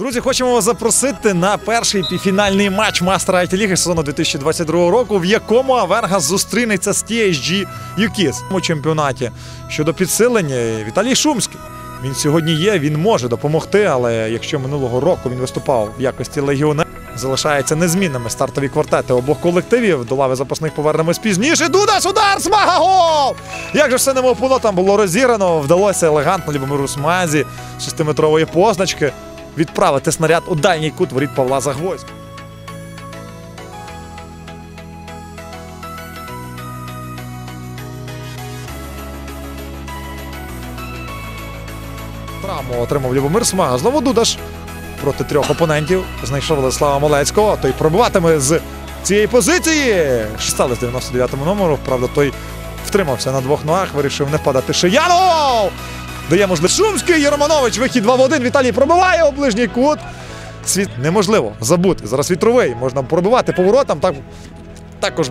Друзі, хочемо вас запросити на перший півфінальний матч Мастера IT Ліги сезону 2022 року, в якому Аверга зустрінеться з TSG UKIS у чемпіонаті. Щодо підсилення, Віталій Шумський. Він сьогодні є, він може допомогти, але якщо минулого року він виступав в якості легіонера, залишаються незмінними стартові квартети обох колективів. До лави запасних повернемось пізніше. Дудаш, удар, смага, гол! Як же все немов там було розіграно, вдалося елегантно Любомиру Смазі шестиметрової позначки відправити снаряд у дальній кут воріт Павла Загвоздь. Травму отримав Любомир Смага. Знову Дудаш проти трьох опонентів. Знайшов Владислава Малецького. Той пробиватиме з цієї позиції. Стали з 99-му номеру. Правда, той втримався на двох ногах, вирішив не падати. Шиянов! Дає можливість Шумський Єроманович. Вихід 2 в 1. Віталій пробиває у ближній кут. Світ неможливо забути. Зараз вітровий. Можна пробивати поворотом. Так, також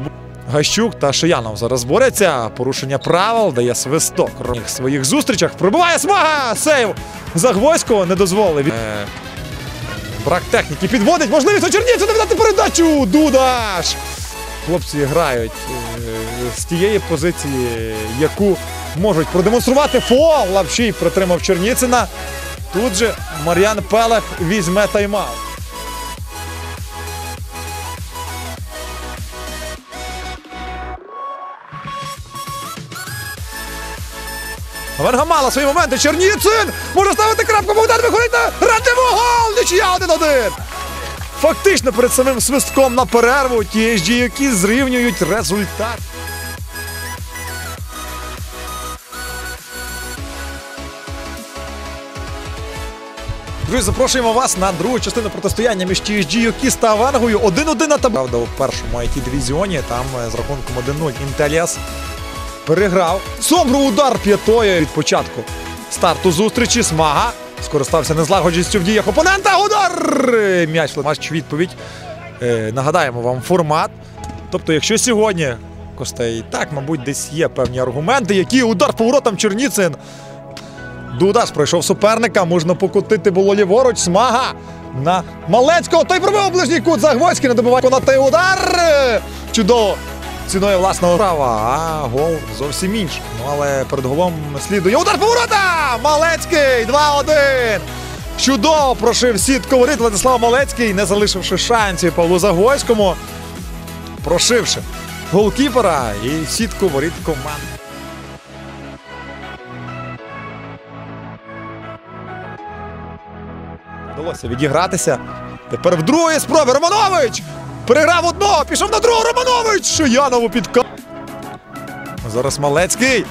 Гащук та Шиянов зараз борються. Порушення правил дає свисток в своїх зустрічах. Пробиває смага! Сейв Загвоського не дозволив. Е, брак техніки підводить. Можливість у Чернівцю навідати передачу. Дудаш! Хлопці грають е, з тієї позиції, яку можуть продемонструвати. Фол Лапшій притримав Черніцина. Тут же Мар'ян Пелех візьме тайм-аут. Венга мала свої моменти. Черніцин може ставити крапку. Богдан виходить на ративу гол. Нічия 1-1. Фактично перед самим свистком на перерву TSG, які зрівнюють результат. Друзі, запрошуємо вас на другу частину протистояння між TSG Юкіс та Авангою. 1-1 на таб... Правда, у першому it дивізіоні там е, з рахунком 1-0 Інтеліас переграв. Сомру удар п'ятою від початку старту зустрічі. Смага скористався незлагоджістю в діях опонента. Удар! М'яч матч відповідь. Е, нагадаємо вам формат. Тобто, якщо сьогодні Костей, так, мабуть, десь є певні аргументи, які удар поворотом Черніцин. Дудаш пройшов суперника, можна покутити було ліворуч. Смага на Малецького. Той пробив ближній кут Загвоцький не добиває конати удар. Чудово. Ціною власного права, а гол зовсім інший. Ну, але перед голом слідує удар поворота! Малецький 2-1. Чудово прошив сітку воріт Владислав Малецький, не залишивши шансів Павлу Загвоському. Прошивши голкіпера і сітку воріт команди. Вдалося відігратися. Тепер в другої спроби Романович! Переграв одного, пішов на другого Романович! Шиянову підка. Зараз Малецький.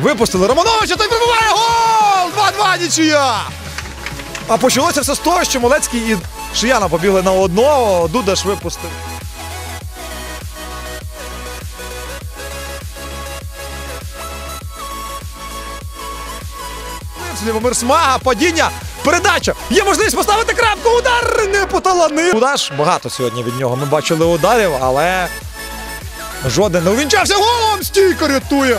Випустили Романовича, той пробиває гол! 2-2 нічия! А почалося все з того, що Малецький і Шиянов побігли на одного, Дудаш випустив. Лівомир Смага, падіння, передача. Є можливість поставити крапку. Удар не поталанив. Удаш багато сьогодні від нього. Ми бачили ударів, але жоден не увінчався голом. Стійко рятує.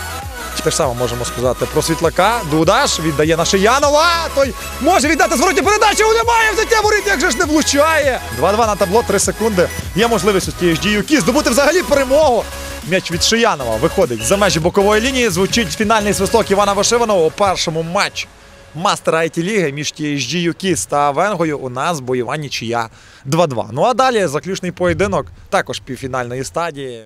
Те ж саме можемо сказати про світлака. Дудаш віддає на Шиянова. Той може віддати зворотні передачі. Немає взяття воріт, як же ж не влучає. 2-2 на табло, 3 секунди. Є можливість у TSG Юкі здобути взагалі перемогу. М'яч від Шиянова виходить за межі бокової лінії. Звучить фінальний свисток Івана Вишиваного у першому матчі. Мастера IT Ліги між THG Юкіс та Венгою у нас бойова нічия 2-2. Ну а далі заключний поєдинок також півфінальної стадії.